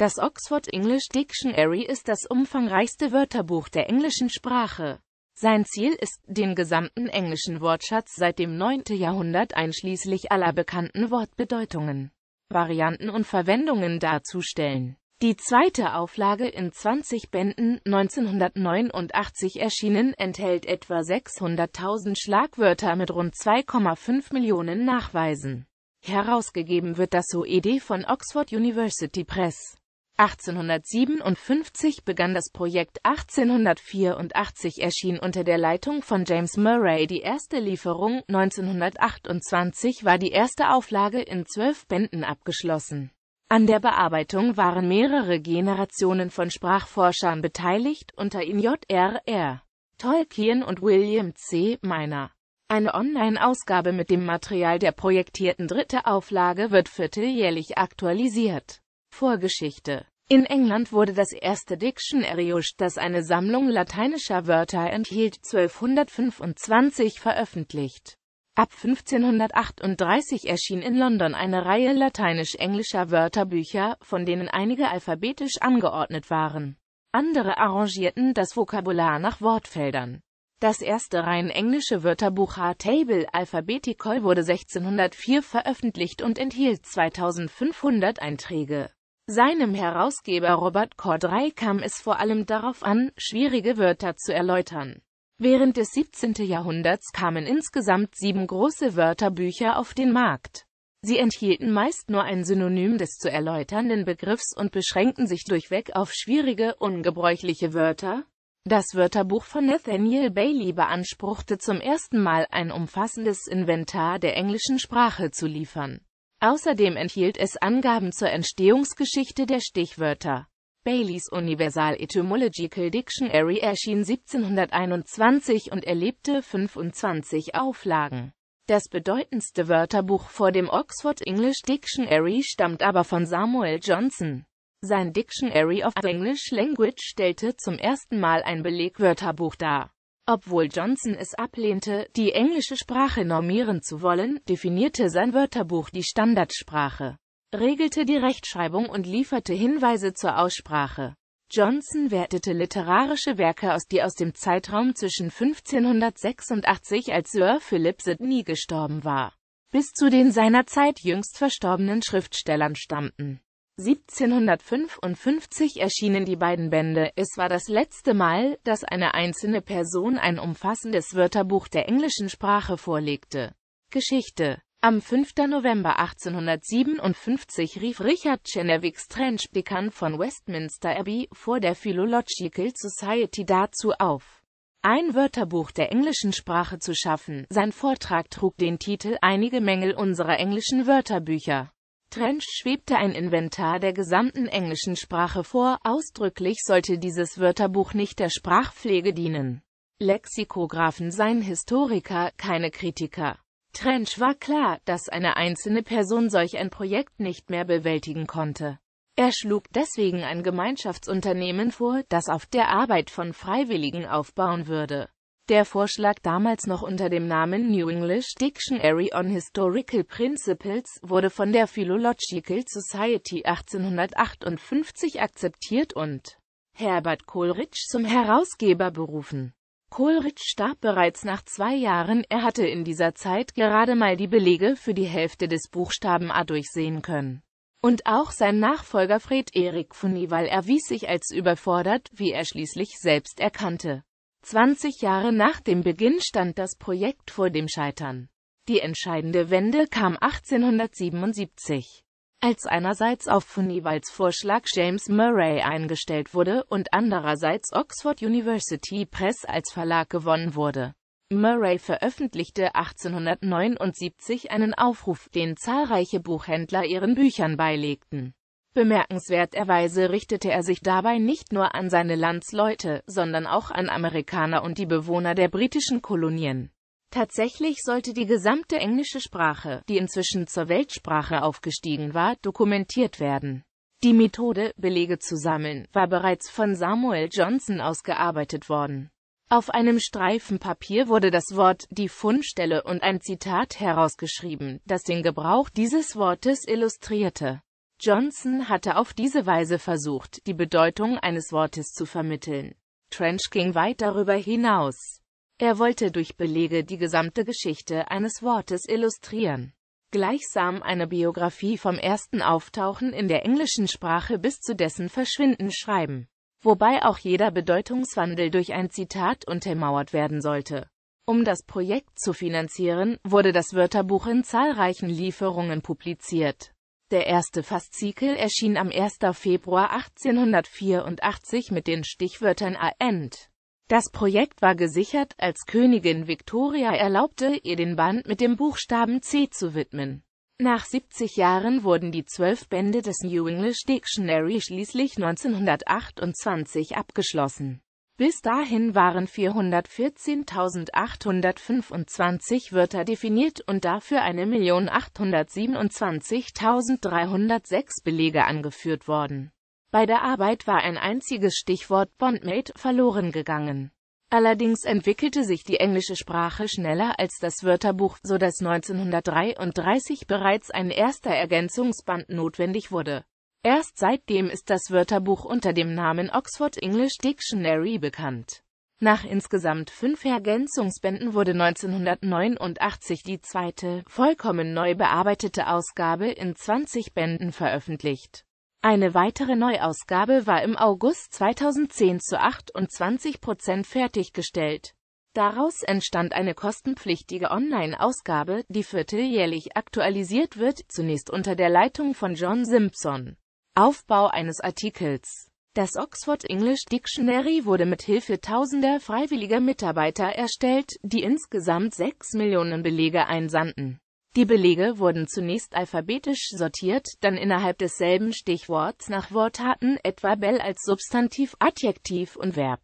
Das Oxford English Dictionary ist das umfangreichste Wörterbuch der englischen Sprache. Sein Ziel ist, den gesamten englischen Wortschatz seit dem 9. Jahrhundert einschließlich aller bekannten Wortbedeutungen, Varianten und Verwendungen darzustellen. Die zweite Auflage in 20 Bänden, 1989 erschienen, enthält etwa 600.000 Schlagwörter mit rund 2,5 Millionen Nachweisen. Herausgegeben wird das OED von Oxford University Press. 1857 begann das Projekt, 1884 erschien unter der Leitung von James Murray die erste Lieferung, 1928 war die erste Auflage in zwölf Bänden abgeschlossen. An der Bearbeitung waren mehrere Generationen von Sprachforschern beteiligt, unter ihnen J.R.R. Tolkien und William C. Miner. Eine Online-Ausgabe mit dem Material der projektierten dritte Auflage wird vierteljährlich aktualisiert. Vorgeschichte in England wurde das erste Dictionary, das eine Sammlung lateinischer Wörter enthielt, 1225 veröffentlicht. Ab 1538 erschien in London eine Reihe lateinisch-englischer Wörterbücher, von denen einige alphabetisch angeordnet waren. Andere arrangierten das Vokabular nach Wortfeldern. Das erste rein englische Wörterbuch A-Table Alphabeticol wurde 1604 veröffentlicht und enthielt 2500 Einträge. Seinem Herausgeber Robert Cordray kam es vor allem darauf an, schwierige Wörter zu erläutern. Während des 17. Jahrhunderts kamen insgesamt sieben große Wörterbücher auf den Markt. Sie enthielten meist nur ein Synonym des zu erläuternden Begriffs und beschränkten sich durchweg auf schwierige, ungebräuchliche Wörter. Das Wörterbuch von Nathaniel Bailey beanspruchte zum ersten Mal ein umfassendes Inventar der englischen Sprache zu liefern. Außerdem enthielt es Angaben zur Entstehungsgeschichte der Stichwörter. Baileys Universal Etymological Dictionary erschien 1721 und erlebte 25 Auflagen. Das bedeutendste Wörterbuch vor dem Oxford English Dictionary stammt aber von Samuel Johnson. Sein Dictionary of English Language stellte zum ersten Mal ein Belegwörterbuch dar. Obwohl Johnson es ablehnte, die englische Sprache normieren zu wollen, definierte sein Wörterbuch die Standardsprache, regelte die Rechtschreibung und lieferte Hinweise zur Aussprache. Johnson wertete literarische Werke aus, die aus dem Zeitraum zwischen 1586, als Sir Philip Sidney gestorben war, bis zu den seinerzeit jüngst verstorbenen Schriftstellern stammten. 1755 erschienen die beiden Bände. Es war das letzte Mal, dass eine einzelne Person ein umfassendes Wörterbuch der englischen Sprache vorlegte. Geschichte Am 5. November 1857 rief Richard Chenevix Trench, Dekan von Westminster Abbey, vor der Philological Society dazu auf, ein Wörterbuch der englischen Sprache zu schaffen. Sein Vortrag trug den Titel Einige Mängel unserer englischen Wörterbücher. Trench schwebte ein Inventar der gesamten englischen Sprache vor, ausdrücklich sollte dieses Wörterbuch nicht der Sprachpflege dienen. Lexikographen seien Historiker, keine Kritiker. Trench war klar, dass eine einzelne Person solch ein Projekt nicht mehr bewältigen konnte. Er schlug deswegen ein Gemeinschaftsunternehmen vor, das auf der Arbeit von Freiwilligen aufbauen würde. Der Vorschlag damals noch unter dem Namen New English Dictionary on Historical Principles wurde von der Philological Society 1858 akzeptiert und Herbert Coleridge zum Herausgeber berufen. Coleridge starb bereits nach zwei Jahren, er hatte in dieser Zeit gerade mal die Belege für die Hälfte des Buchstaben A durchsehen können. Und auch sein Nachfolger Fred Erik Funival erwies sich als überfordert, wie er schließlich selbst erkannte. 20 Jahre nach dem Beginn stand das Projekt vor dem Scheitern. Die entscheidende Wende kam 1877, als einerseits auf Funivals Vorschlag James Murray eingestellt wurde und andererseits Oxford University Press als Verlag gewonnen wurde. Murray veröffentlichte 1879 einen Aufruf, den zahlreiche Buchhändler ihren Büchern beilegten. Bemerkenswerterweise richtete er sich dabei nicht nur an seine Landsleute, sondern auch an Amerikaner und die Bewohner der britischen Kolonien. Tatsächlich sollte die gesamte englische Sprache, die inzwischen zur Weltsprache aufgestiegen war, dokumentiert werden. Die Methode, Belege zu sammeln, war bereits von Samuel Johnson ausgearbeitet worden. Auf einem Streifen Papier wurde das Wort, die Fundstelle und ein Zitat herausgeschrieben, das den Gebrauch dieses Wortes illustrierte. Johnson hatte auf diese Weise versucht, die Bedeutung eines Wortes zu vermitteln. Trench ging weit darüber hinaus. Er wollte durch Belege die gesamte Geschichte eines Wortes illustrieren. Gleichsam eine Biografie vom ersten Auftauchen in der englischen Sprache bis zu dessen Verschwinden schreiben. Wobei auch jeder Bedeutungswandel durch ein Zitat untermauert werden sollte. Um das Projekt zu finanzieren, wurde das Wörterbuch in zahlreichen Lieferungen publiziert. Der erste Faszikel erschien am 1. Februar 1884 mit den Stichwörtern A End. Das Projekt war gesichert, als Königin Victoria erlaubte, ihr den Band mit dem Buchstaben C zu widmen. Nach 70 Jahren wurden die zwölf Bände des New English Dictionary schließlich 1928 abgeschlossen. Bis dahin waren 414.825 Wörter definiert und dafür 1.827.306 Belege angeführt worden. Bei der Arbeit war ein einziges Stichwort Bondmate verloren gegangen. Allerdings entwickelte sich die englische Sprache schneller als das Wörterbuch, so dass 1933 bereits ein erster Ergänzungsband notwendig wurde. Erst seitdem ist das Wörterbuch unter dem Namen Oxford English Dictionary bekannt. Nach insgesamt fünf Ergänzungsbänden wurde 1989 die zweite, vollkommen neu bearbeitete Ausgabe in 20 Bänden veröffentlicht. Eine weitere Neuausgabe war im August 2010 zu 28 Prozent fertiggestellt. Daraus entstand eine kostenpflichtige Online-Ausgabe, die vierteljährlich aktualisiert wird, zunächst unter der Leitung von John Simpson. Aufbau eines Artikels Das Oxford English Dictionary wurde mit Hilfe tausender freiwilliger Mitarbeiter erstellt, die insgesamt sechs Millionen Belege einsandten. Die Belege wurden zunächst alphabetisch sortiert, dann innerhalb desselben Stichworts nach Wortarten, etwa Bell als Substantiv, Adjektiv und Verb.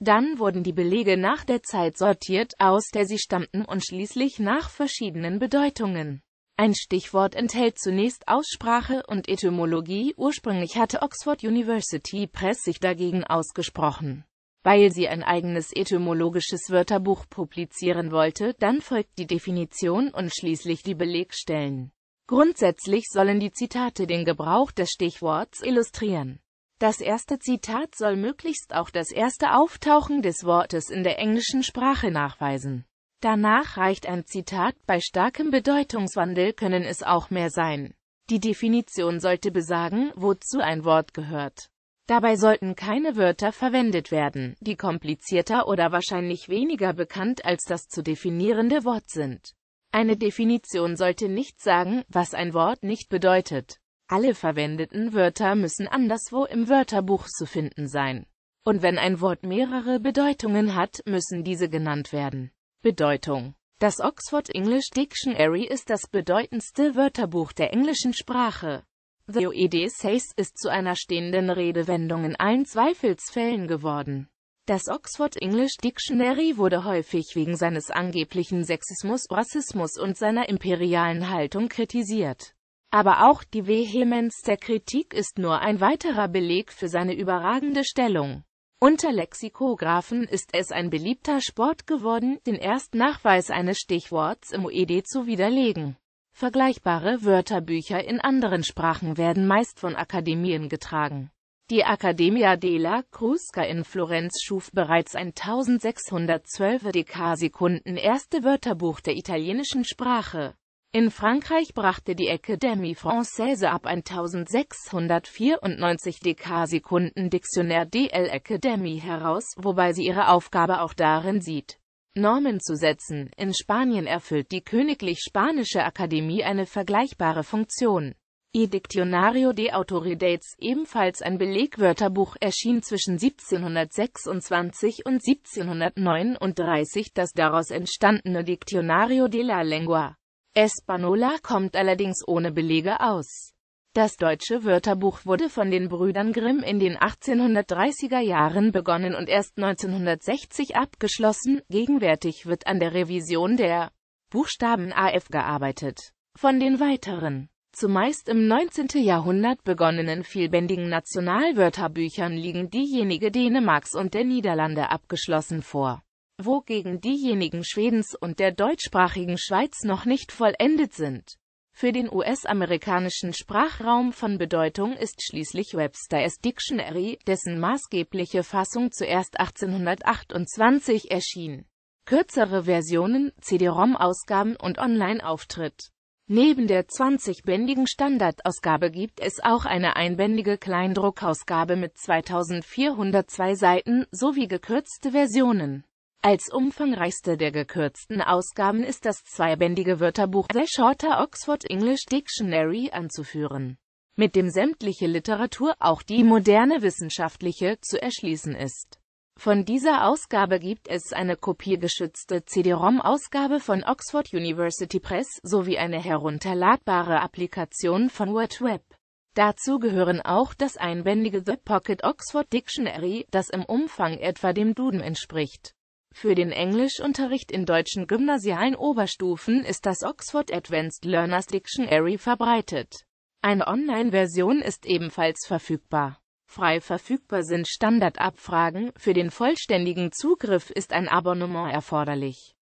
Dann wurden die Belege nach der Zeit sortiert, aus der sie stammten und schließlich nach verschiedenen Bedeutungen. Ein Stichwort enthält zunächst Aussprache und Etymologie, ursprünglich hatte Oxford University Press sich dagegen ausgesprochen weil sie ein eigenes etymologisches Wörterbuch publizieren wollte, dann folgt die Definition und schließlich die Belegstellen. Grundsätzlich sollen die Zitate den Gebrauch des Stichworts illustrieren. Das erste Zitat soll möglichst auch das erste Auftauchen des Wortes in der englischen Sprache nachweisen. Danach reicht ein Zitat, bei starkem Bedeutungswandel können es auch mehr sein. Die Definition sollte besagen, wozu ein Wort gehört. Dabei sollten keine Wörter verwendet werden, die komplizierter oder wahrscheinlich weniger bekannt als das zu definierende Wort sind. Eine Definition sollte nicht sagen, was ein Wort nicht bedeutet. Alle verwendeten Wörter müssen anderswo im Wörterbuch zu finden sein. Und wenn ein Wort mehrere Bedeutungen hat, müssen diese genannt werden. Bedeutung Das Oxford English Dictionary ist das bedeutendste Wörterbuch der englischen Sprache. The Oedesses ist zu einer stehenden Redewendung in allen Zweifelsfällen geworden. Das Oxford English Dictionary wurde häufig wegen seines angeblichen Sexismus, Rassismus und seiner imperialen Haltung kritisiert. Aber auch die Vehemenz der Kritik ist nur ein weiterer Beleg für seine überragende Stellung. Unter Lexikographen ist es ein beliebter Sport geworden, den Erstnachweis eines Stichworts im OED zu widerlegen. Vergleichbare Wörterbücher in anderen Sprachen werden meist von Akademien getragen. Die Accademia della Crusca in Florenz schuf bereits ein 1612 Dekasekunden erste Wörterbuch der italienischen Sprache. In Frankreich brachte die Académie Française ab 1694 Dekasekunden Dictionnaire de l'Académie heraus, wobei sie ihre Aufgabe auch darin sieht, Normen zu setzen. In Spanien erfüllt die Königlich Spanische Akademie eine vergleichbare Funktion. I Diccionario de Autoridades, ebenfalls ein Belegwörterbuch, erschien zwischen 1726 und 1739. Das daraus entstandene Diccionario de la Lengua Espanola kommt allerdings ohne Belege aus. Das deutsche Wörterbuch wurde von den Brüdern Grimm in den 1830er Jahren begonnen und erst 1960 abgeschlossen. Gegenwärtig wird an der Revision der Buchstaben AF gearbeitet. Von den weiteren, zumeist im 19. Jahrhundert begonnenen vielbändigen Nationalwörterbüchern liegen diejenige Dänemarks und der Niederlande abgeschlossen vor, wogegen diejenigen Schwedens und der deutschsprachigen Schweiz noch nicht vollendet sind. Für den US-amerikanischen Sprachraum von Bedeutung ist schließlich Webster's Dictionary, dessen maßgebliche Fassung zuerst 1828 erschien. Kürzere Versionen, CD-ROM-Ausgaben und Online-Auftritt. Neben der 20-bändigen Standardausgabe gibt es auch eine einbändige Kleindruckausgabe mit 2402 Seiten sowie gekürzte Versionen als umfangreichste der gekürzten Ausgaben ist das zweibändige Wörterbuch The Shorter Oxford English Dictionary anzuführen, mit dem sämtliche Literatur, auch die moderne wissenschaftliche, zu erschließen ist. Von dieser Ausgabe gibt es eine kopiergeschützte CD-ROM-Ausgabe von Oxford University Press sowie eine herunterladbare Applikation von WordWeb. Dazu gehören auch das einbändige The Pocket Oxford Dictionary, das im Umfang etwa dem Duden entspricht für den Englischunterricht in deutschen gymnasialen Oberstufen ist das Oxford Advanced Learners Dictionary verbreitet. Eine Online-Version ist ebenfalls verfügbar. Frei verfügbar sind Standardabfragen, für den vollständigen Zugriff ist ein Abonnement erforderlich